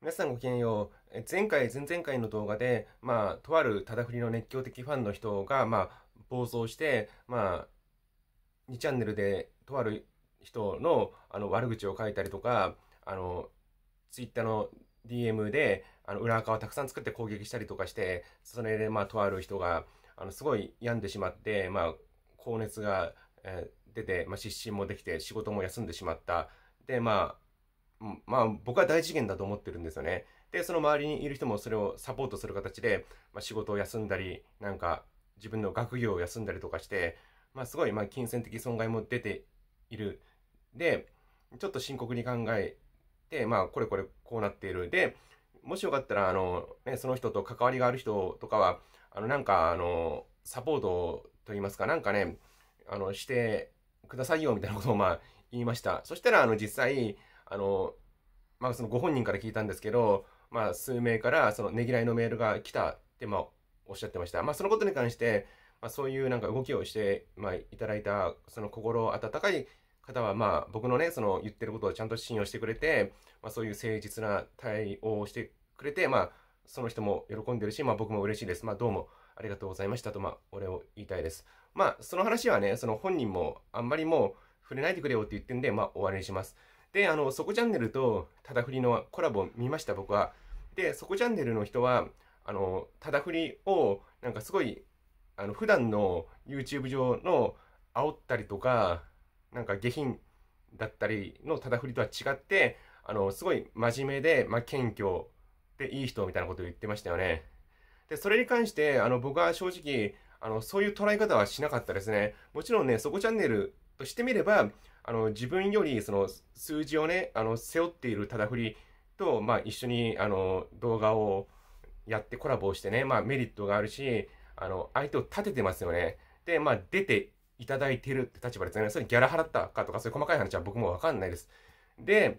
皆さんごきげんよう。前回、前々回の動画で、まあ、とあるただ振りの熱狂的ファンの人が、まあ、暴走して、まあ、2チャンネルでとある人のあの悪口を書いたりとか、あの、ツイッターの DM で、あの裏垢をたくさん作って攻撃したりとかして、それで、まあ、とある人が、あの、すごい病んでしまって、まあ、高熱が、えー出て、まあ、失神もできて、仕事も休んでしまった。で、まあ、まあ僕は大事件だと思ってるんですよね。で、その周りにいる人もそれをサポートする形で、まあ、仕事を休んだり、なんか自分の学業を休んだりとかして、まあすごいまあ金銭的損害も出ている。で、ちょっと深刻に考えて、まあこれこれこうなっている。で、もしよかったら、あの、ね、その人と関わりがある人とかは、あの、なんか、あの、サポートと言いますか、なんかね、あの、してくださいよみたいなことをまあ言いました。そしたら、あの、実際、あの、まあ、そのご本人から聞いたんですけど、まあ、数名からそのねぎらいのメールが来たって、まあ、おっしゃってました。まあ、そのことに関して、まあ、そういうなんか動きをして、まあ、いただいた、その心温かい方は、まあ、僕のね、その言ってることをちゃんと信用してくれて、まあ、そういう誠実な対応をしてくれて、まあ、その人も喜んでるし、まあ、僕も嬉しいです。まあ、どうもありがとうございましたと、まあ、お礼を言いたいです。まあ、その話はね、その本人もあんまりもう触れないでくれよって言ってんで、まあ、終わりにします。で、あの、そこチャンネルとただ振りのコラボ見ました、僕は。で、そこチャンネルの人は、あの、ただ振りを、なんかすごい、あの、普段の YouTube 上の煽ったりとか、なんか下品だったりのただ振りとは違って、あの、すごい真面目で、まあ、謙虚でいい人みたいなことを言ってましたよね。で、それに関して、あの、僕は正直、あの、そういう捉え方はしなかったですね。もちろんね、そこチャンネルとしてみれば、あの自分よりその数字をねあの背負っているただ振りと、まあ、一緒にあの動画をやってコラボをしてね、まあ、メリットがあるしあの相手を立ててますよね。で、まあ、出ていただいてるって立場ですよね。それギャラ払ったかとかそういう細かい話は僕もわかんないです。で、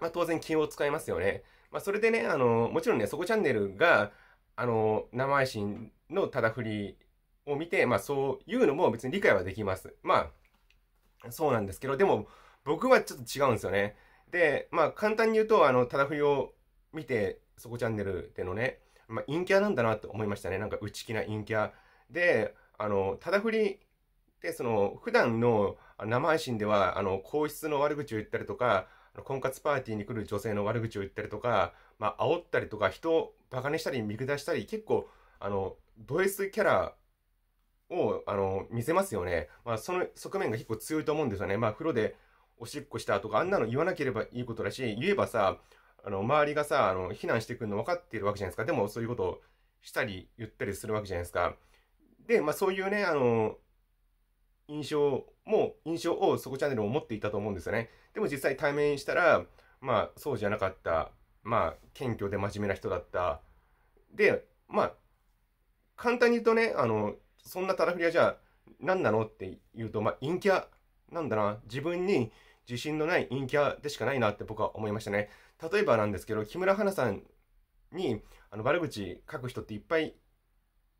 まあ、当然金を使いますよね、まあ、それでねあのもちろんねそこチャンネルがあの生配信のただ振りを見て、まあ、そういうのも別に理解はできます。まあそうなんですけど、でも僕はちょっと違うんですよね。で、まあ簡単に言うと、あの、ただ振りを見て、そこチャンネルでのね、まあ陰キャなんだなと思いましたね。なんか内気な陰キャ。で、あの、ただ振りって、その、普段の生配信では、あの、皇室の悪口を言ったりとか、婚活パーティーに来る女性の悪口を言ったりとか、まあ煽ったりとか、人をバカにしたり見下したり、結構、あの、ド S キャラをあの見せますよね。まあ、その側面が結構強いと思うんですよね。まあ、風呂でおしっこしたとか、あんなの言わなければいいことだし、言えばさ、あの周りがさあの、避難してくるの分かってるわけじゃないですか。でも、そういうことをしたり言ったりするわけじゃないですか。で、まあ、そういうね、あの、印象も、印象をそこチャンネルも持っていたと思うんですよね。でも実際対面したら、まあ、そうじゃなかった。まあ、謙虚で真面目な人だった。で、まあ、簡単に言うとね、あの、そんなタラフリはじゃあ何なのって言うと、まあ、陰キャなんだな。自分に自信のない陰キャでしかないなって僕は思いましたね。例えばなんですけど、木村花さんにあの悪口書く人っていっぱい、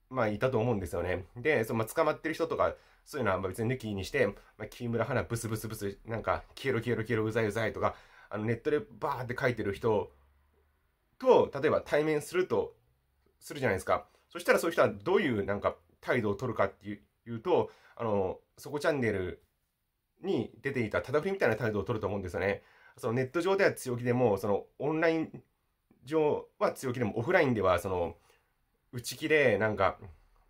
まあ、いたと思うんですよね。で、そのまあ、捕まってる人とか、そういうのは別に抜きにして、まあ、木村花ブスブスブス、なんか、消えろ消えろ消えろうざいうざいとか、あのネットでバーって書いてる人と、例えば対面すると、するじゃないですか。そしたらそういう人はどういうなんか態度を取るかっていうと、あの、そこチャンネルに出ていたただ振りみたいな態度を取ると思うんですよね。そのネット上では強気でも、そのオンライン上は強気でも、オフラインではその、内気でなんか、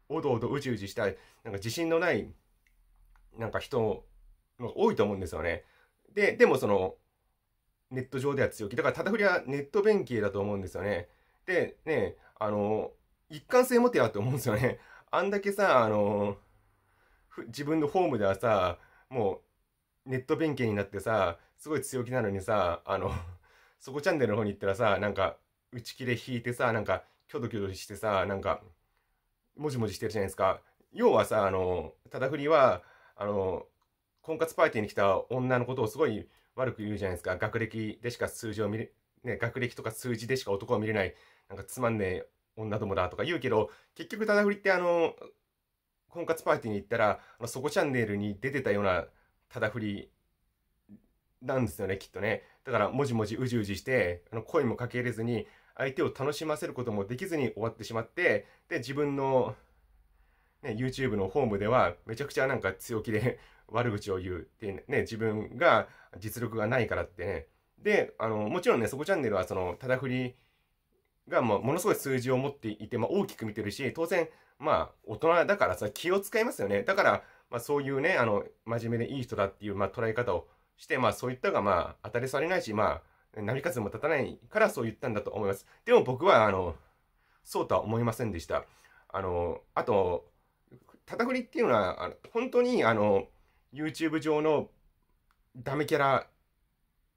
おどおどうじうじした、なんか自信のない、なんか人の多いと思うんですよね。で、でもその、ネット上では強気。だから、ただ振りはネット弁慶だと思うんですよね。で、ね、あの、一貫性持てやと思うんですよね。あんだけさ、あの、自分のフォームではさ、もう、ネット弁慶になってさ、すごい強気なのにさ、あの、そこチャンネルの方に行ったらさ、なんか、内気で引いてさ、なんか、キョドキョドしてさ、なんか、もじもじしてるじゃないですか。要はさ、あの、ただ振りは、あの、婚活パーティーに来た女のことをすごい悪く言うじゃないですか。学歴でしか数字を見れ、ね、学歴とか数字でしか男を見れない、なんかつまんねえ女どもだとか言うけど、結局ただ振りってあの、婚活パーティーに行ったら、あのそこチャンネルに出てたようなただ振りなんですよね、きっとね。だから、もじもじうじうじして、あの声もかけれずに、相手を楽しませることもできずに終わってしまって、で、自分の、ね、YouTube のホームでは、めちゃくちゃなんか強気で 悪口を言うってね、自分が実力がないからってね。で、あの、もちろんね、そこチャンネルはその、ただ振りが、まあ、ものすごい数字を持っていて、まあ、大きく見てるし、当然、まあ、大人だからさ、気を使いますよね。だから、まあ、そういうね、あの、真面目でいい人だっていう、まあ、捉え方をして、まあ、そういったが、まあ、当たりされないし、まあ、波風も立たないからそう言ったんだと思います。でも僕は、あの、そうとは思いませんでした。あの、あと、たた振りっていうのは、あの本当に、あの、YouTube 上のダメキャラ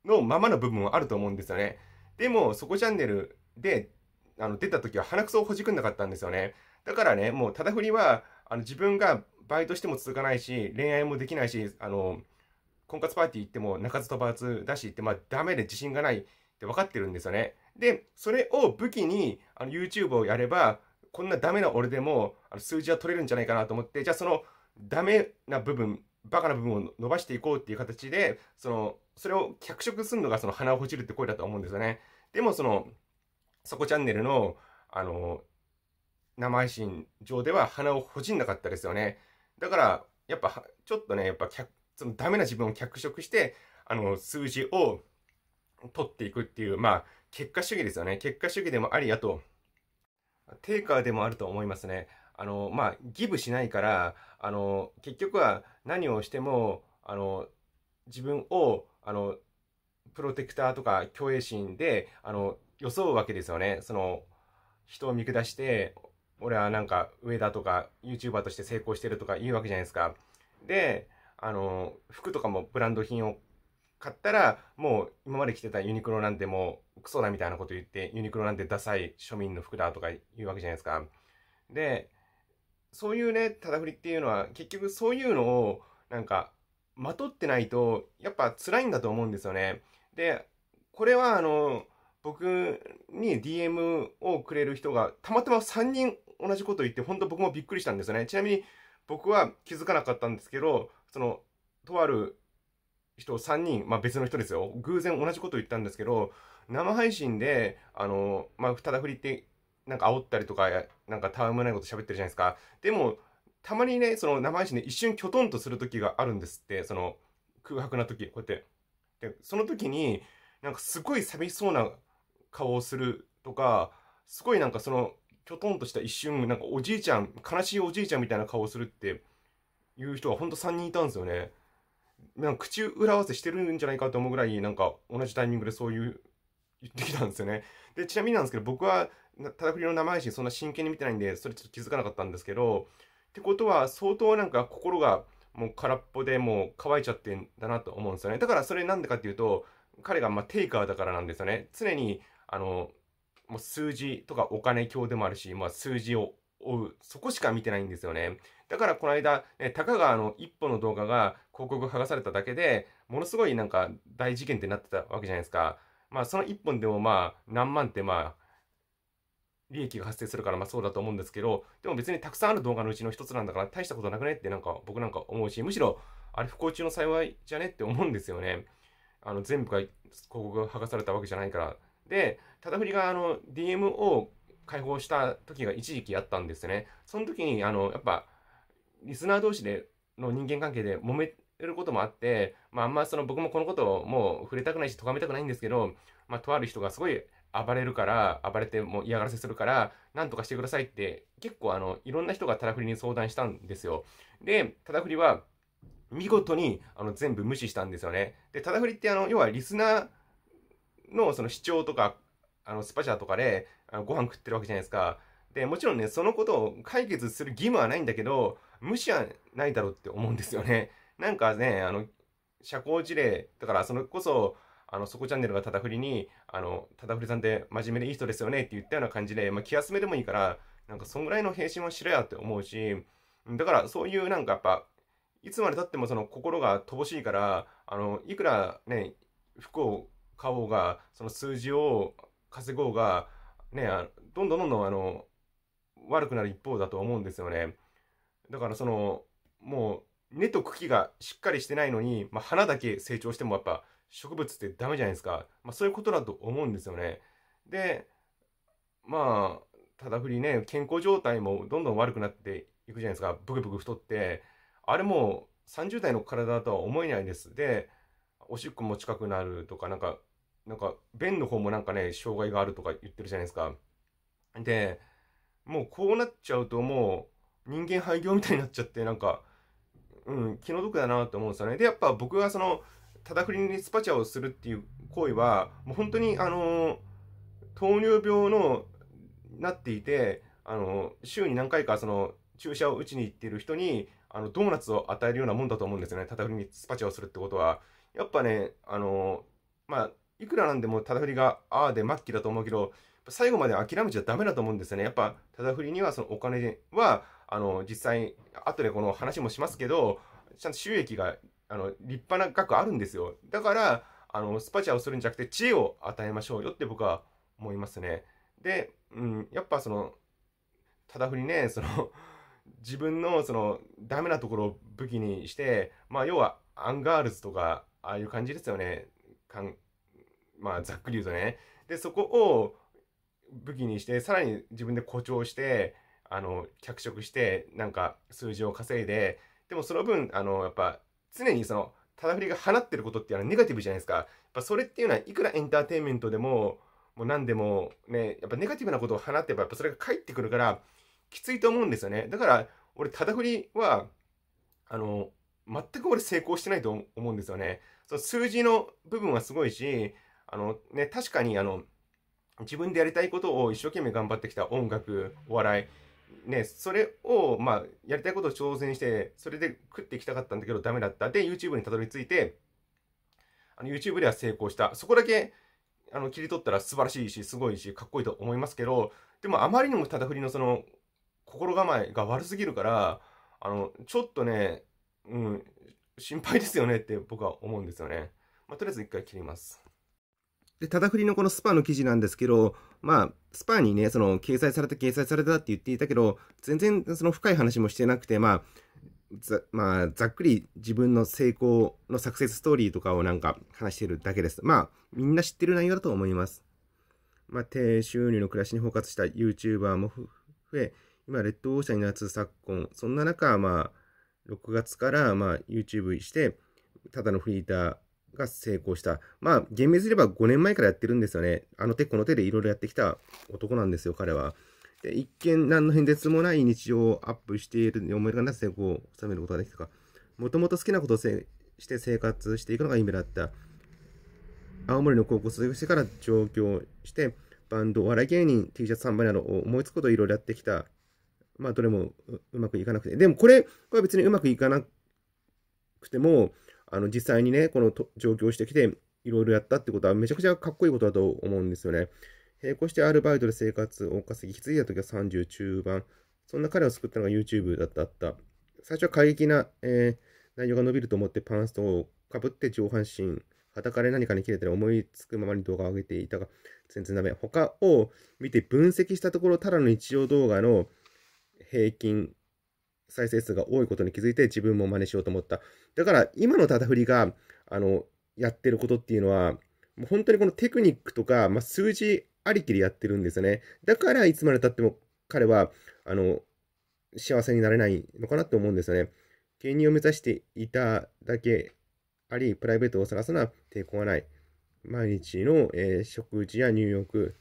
のままの部分はあると思うんですよね。でも、そこチャンネルであの出た時は鼻くそをほじくんなかったんですよね。だからね、もうただ振りは、あの自分がバイトしても続かないし、恋愛もできないし、あの、婚活パーティー行っても鳴かず飛ばずだしって、まあダメで自信がないって分かってるんですよね。で、それを武器にあの YouTube をやれば、こんなダメな俺でもあの数字は取れるんじゃないかなと思って、じゃあそのダメな部分、バカな部分を伸ばしていこうっていう形で、その、それを脚色するのがその鼻をほじるって声だと思うんですよね。でもその、そこチャンネルの、あの、生配信上では鼻をほじんなかったですよね。だから、やっぱ、ちょっとね、やっぱ、そのダメな自分を脚色して、あの、数字を取っていくっていう、まあ、結果主義ですよね。結果主義でもあり、あと、テイカーでもあると思いますね。あの、まあ、ギブしないから、あの、結局は何をしても、あの、自分を、あの、プロテクターとか虚栄心で、あの、装うわけですよね。その、人を見下して、俺はなんか上だとか、YouTuber として成功してるとか言うわけじゃないですか。で、あの、服とかもブランド品を買ったら、もう今まで着てたユニクロなんてもうクソだみたいなこと言って、ユニクロなんてダサい庶民の服だとか言うわけじゃないですか。で、そういうね、ただ振りっていうのは、結局そういうのを、なんか、まとってないと、やっぱ辛いんだと思うんですよね。で、これはあの、僕に DM をくれる人がたまたま3人同じこと言って、本当僕もびっくりしたんですよね。ちなみに僕は気づかなかったんですけど、その、とある人3人、まあ別の人ですよ。偶然同じこと言ったんですけど、生配信で、あの、まあ、ただ振りって、なんか煽ったりとか、なんかたわむないこと喋ってるじゃないですか。でも、たまにね、その生配信で一瞬きょとんとする時があるんですって、その空白な時、こうやって。で、その時に、なんかすごい寂しそうな顔をするとか、すごいなんかその、きょとんとした一瞬、なんかおじいちゃん、悲しいおじいちゃんみたいな顔をするっていう人がほんと3人いたんですよね。なんか口裏合わせしてるんじゃないかと思うぐらい、なんか同じタイミングでそういう言ってきたんですよね。で、ちなみになんですけど、僕は、ただ振りの生配信そんな真剣に見てないんで、それちょっと気づかなかったんですけど、ってことは、相当なんか心がもう空っぽでもう乾いちゃってんだなと思うんですよね。だからそれなんでかっていうと、彼がまあテイカーだからなんですよね。常にあの、もう数字とかお金表でもあるし、まあ数字を追う。そこしか見てないんですよね。だからこの間、ね、たかがあの一本の動画が広告剥がされただけで、ものすごいなんか大事件ってなってたわけじゃないですか。まあその一本でもまあ何万ってまあ利益が発生するからまあそうだと思うんですけど、でも別にたくさんある動画のうちの一つなんだから大したことなくねってなんか僕なんか思うし、むしろあれ不幸中の幸いじゃねって思うんですよね。あの全部が広告が剥がされたわけじゃないから。で、ただ振りがあの DM を開放した時が一時期あったんですね。その時にあのやっぱリスナー同士での人間関係で揉めることもあって、まああんまその僕もこのことをもう触れたくないし、咎めたくないんですけど、まあとある人がすごい暴れるから、暴れても嫌がらせするから、なんとかしてくださいって、結構あの、いろんな人がただ振りに相談したんですよ。で、ただ振りは、見事にあの全部無視したんですよね。で、ただ振りってあの、要はリスナーのその視聴とか、あのスパチャとかであのご飯食ってるわけじゃないですか。で、もちろんね、そのことを解決する義務はないんだけど、無視はないだろうって思うんですよね。なんかね、あの、社交辞令、だからそれこそ、あの、そこチャンネルがただ振りに、あの、ただ振りさんって真面目でいい人ですよねって言ったような感じで、まあ、気休めでもいいから、なんかそんぐらいの返信はしろやって思うし、だからそういうなんかやっぱ、いつまでたってもその心が乏しいから、あの、いくらね、服を買おうが、その数字を稼ごうが、ね、どんどんどんどんあの、悪くなる一方だと思うんですよね。だからその、もう、根と茎がしっかりしてないのに、まあ、花だけ成長してもやっぱ植物ってダメじゃないですか。まあそういうことだと思うんですよね。で、まあ、ただ振りね、健康状態もどんどん悪くなっていくじゃないですか。ブクブク太って。あれも30代の体だとは思えないです。で、おしっこも近くなるとか、なんか、なんか、便の方もなんかね、障害があるとか言ってるじゃないですか。で、もうこうなっちゃうともう人間廃業みたいになっちゃって、なんか、うん、気の毒だなと思うんですよね。で、やっぱ僕はその、ただ振りにスパチャをするっていう行為は、もう本当にあの、糖尿病の、なっていて、あの、週に何回かその、注射を打ちに行っている人に、あの、ドーナツを与えるようなもんだと思うんですよね。ただ振りにスパチャをするってことは。やっぱね、あの、まあ、いくらなんでもただ振りがああで末期だと思うけど、最後まで諦めちゃダメだと思うんですよね。やっぱ、ただ振りにはそのお金は、あの、実際、後でこの話もしますけど、ちゃんと収益が、あの、立派な額あるんですよ。だから、あの、スパチャをするんじゃなくて、知恵を与えましょうよって僕は思いますね。で、うん、やっぱその、ただフリね、その、自分のその、ダメなところを武器にして、まあ、要は、アンガールズとか、ああいう感じですよね。かんまあ、ざっくり言うとね。で、そこを武器にして、さらに自分で誇張して、あの、脚色して、なんか数字を稼いで、でもその分、あの、やっぱ、常にその、ただフリが放ってることっていうのはネガティブじゃないですか。やっぱそれっていうのは、いくらエンターテインメントでも、もう何でもね、やっぱネガティブなことを放ってば、やっぱそれが返ってくるから、きついと思うんですよね。だから、俺、ただ振りは、あの、全く俺成功してないと思うんですよね。その数字の部分はすごいし、あのね、確かにあの、自分でやりたいことを一生懸命頑張ってきた音楽、お笑い、ね、それを、まあ、やりたいことを挑戦して、それで食っていきたかったんだけどダメだった。で、YouTube にたどり着いて、あの、YouTube では成功した。そこだけ、あの、切り取ったら素晴らしいし、すごいし、かっこいいと思いますけど、でもあまりにもただ振りのその、心構えが悪すぎるから、あの、ちょっとね、うん、心配ですよねって僕は思うんですよね。まあ、とりあえず一回切ります。で、ただ振りのこのスパの記事なんですけど、まあ、スパにね、その、掲載された、掲載されたって言っていたけど、全然その深い話もしてなくて、まあ、ざまあ、ざっくり自分の成功のサクセスストーリーとかをなんか話してるだけです。まあ、みんな知ってる内容だと思います。まあ、低収入の暮らしに包括した YouTuber も増え、今、レッドオーシャンに夏昨今、そんな中、まあ、6月から、まあ、YouTube して、ただのフリーター、が成功した。まあ、厳密に言えば5年前からやってるんですよね。あの手この手でいろいろやってきた男なんですよ、彼は。で一見何の変哲もない日常をアップしている思いがなぜ成功を収めることができたか。もともと好きなことをして生活していくのが夢だった。青森の高校卒業してから上京して、バンド、お笑い芸人、T シャツ3倍など思いつくことをいろいろやってきた。まあ、どれもうまくいかなくて。でもこれこれは別にうまくいかなくても、あの、実際にね、この上京してきて、いろいろやったってことはめちゃくちゃかっこいいことだと思うんですよね。並行してアルバイトで生活を稼ぎ、引き継いだ時は30中盤。そんな彼を救ったのが YouTube だった。最初は過激な、えー、内容が伸びると思ってパンストをかぶって上半身、裸で何かに切れたり思いつくままに動画を上げていたが、全然ダメ。他を見て分析したところ、ただの日常動画の平均再生数が多いことに気づいて自分も真似しようと思った。だから今のただ振りが、あの、やってることっていうのは、もう本当にこのテクニックとか、まあ、数字ありきでやってるんですよね。だからいつまでたっても彼は、あの、幸せになれないのかなって思うんですよね。芸人を目指していただけあり、プライベートを探すのは抵抗がない。毎日の、えー、食事や入浴、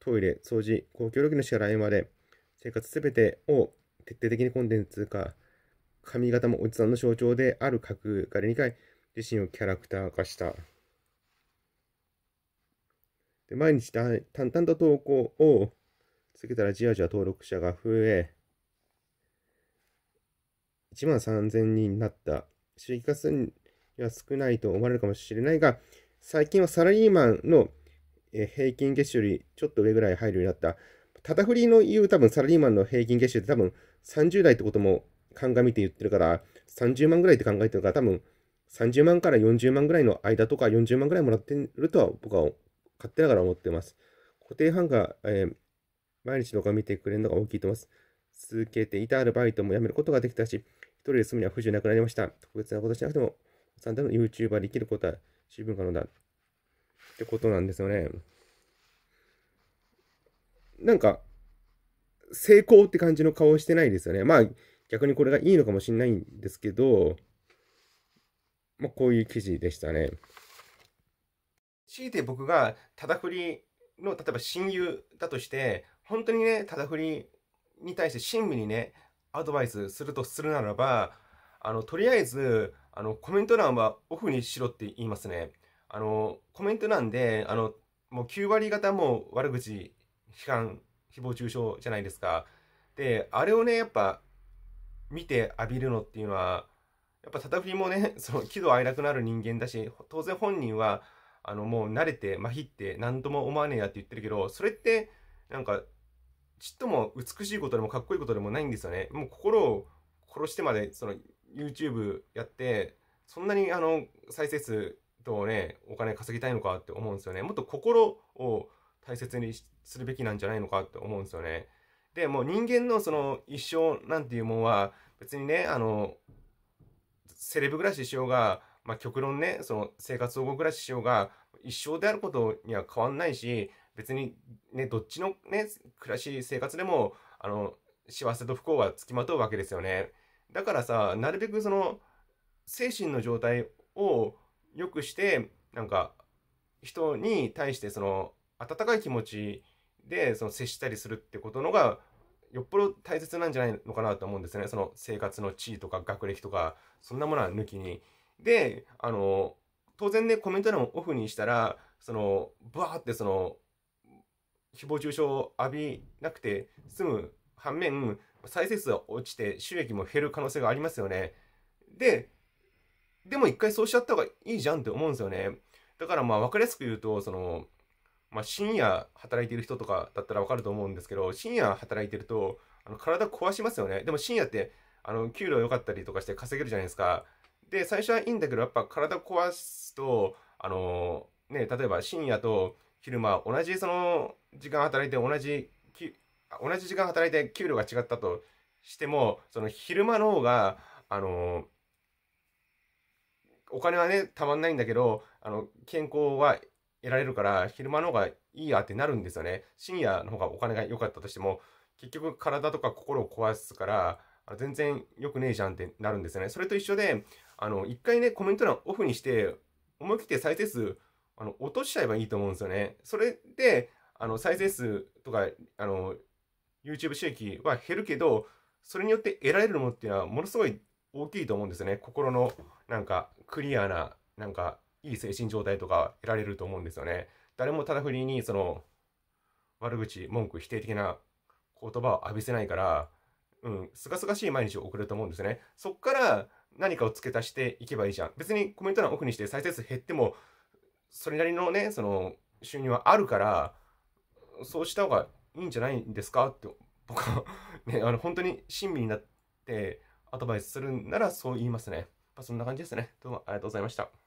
トイレ、掃除、公共料金の支払いまで、生活すべてを徹底的にコンテンツ化、髪型もおじさんの象徴である角刈りに変え、自身をキャラクター化した。で毎日淡々と投稿を続けたらじわじわ登録者が増え、1万3000人になった。収益化数には少ないと思われるかもしれないが、最近はサラリーマンの平均月収よりちょっと上ぐらい入るようになった。ただ振りの言う多分サラリーマンの平均月収って多分30代ってことも鑑みて言ってるから、30万ぐらいって考えてるから、多分30万から40万ぐらいの間とか40万ぐらいもらってるとは僕は勝手ながら思ってます。固定ファンが、えー、毎日動画見てくれるのが大きいと思います。続けていたアルバイトも辞めることができたし、一人で住むには不自由なくなりました。特別なことしなくても、さんでの YouTuber できることは新聞可能だ。ってことなんですよね。なんか、成功って感じの顔をしてないですよね。まあ、逆にこれがいいのかもしれないんですけど、まあ、こういう記事でしたね。強いて僕がただ振りの、例えば親友だとして、本当にね、ただ振りに対して親身にね、アドバイスするとするならば、あの、とりあえず、あの、コメント欄はオフにしろって言いますね。あの、コメント欄で、あの、もう9割方も悪口、批判、誹謗中傷じゃないですか。で、あれをね、やっぱ、見て浴びるのっていうのは、やっぱた振りもね、その喜怒哀楽のある人間だし、当然本人は、あの、もう慣れて、まひって何とも思わねえやって言ってるけど、それって、なんか、ちっとも美しいことでもかっこいいことでもないんですよね。もう心を殺してまで、その、YouTube やって、そんなにあの、再生数とね、お金稼ぎたいのかって思うんですよね。もっと心を大切にするべきなんじゃないのかって思うんですよね。で、もう人間のその一生なんていうもんは、別にね、あの、セレブ暮らししようが、まあ、極論ね、その生活保護暮らししようが、一生であることには変わんないし、別にね、どっちのね、暮らし、生活でも、あの、幸せと不幸はつきまとうわけですよね。だからさ、なるべくその、精神の状態を良くして、なんか、人に対してその、温かい気持ちでその接したりするってことのが、よっぽど大切なんじゃないのかなと思うんですね。その生活の地位とか学歴とか、そんなものは抜きに。で、あの、当然ね、コメント欄をオフにしたら、その、ブワーってその、誹謗中傷を浴びなくて済む反面、再生数が落ちて収益も減る可能性がありますよね。で、でも一回そうしちゃった方がいいじゃんって思うんですよね。だからまあ分かりやすく言うと、その、まあ深夜働いてる人とかだったら分かると思うんですけど、深夜働いてると、あの体壊しますよね。でも深夜って、あの、給料良かったりとかして稼げるじゃないですか。で、最初はいいんだけど、やっぱ体壊すと、あの、ね、例えば深夜と昼間、同じその時間働いて同じ、同じ時間働いて給料が違ったとしても、その昼間の方が、あの、お金はね、たまんないんだけど、あの、健康は得られるから、昼間の方がいいやってなるんですよね。深夜の方がお金が良かったとしても、結局体とか心を壊すから、全然良くねえじゃんってなるんですよね。それと一緒で、あの、一回ね、コメント欄オフにして、思い切って再生数、あの、落としちゃえばいいと思うんですよね。それで、あの、再生数とか、あの、YouTube 収益は減るけど、それによって得られるものっていうのはものすごい大きいと思うんですよね。心のなんかクリアな、なんかいい精神状態とか得られると思うんですよね。誰もただ振りにその悪口、文句、否定的な言葉を浴びせないから、うん、すがすがしい毎日を送ると思うんですね。そっから何かを付け足していけばいいじゃん。別にコメント欄オフにして再生数減っても、それなりのね、その収入はあるから、そうした方がいいんじゃないんですか？って僕はね、あの本当に親身になってアドバイスするならそう言いますね。ま、そんな感じですね。どうもありがとうございました。